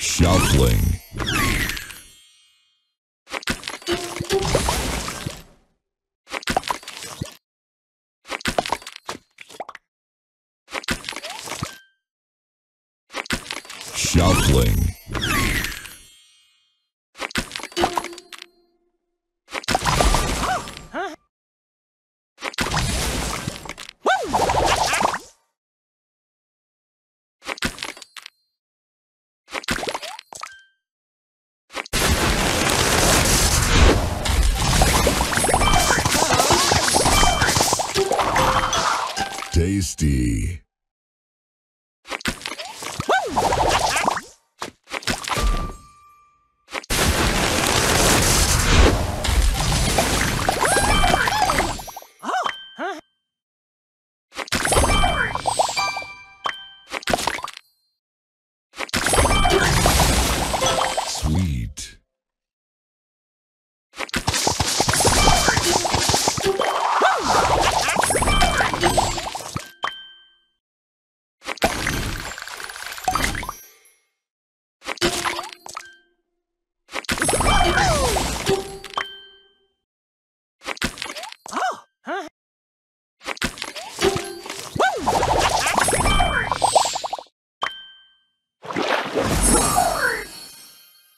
Shuffling. Shuffling. Tasty.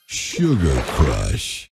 Sugar Crush.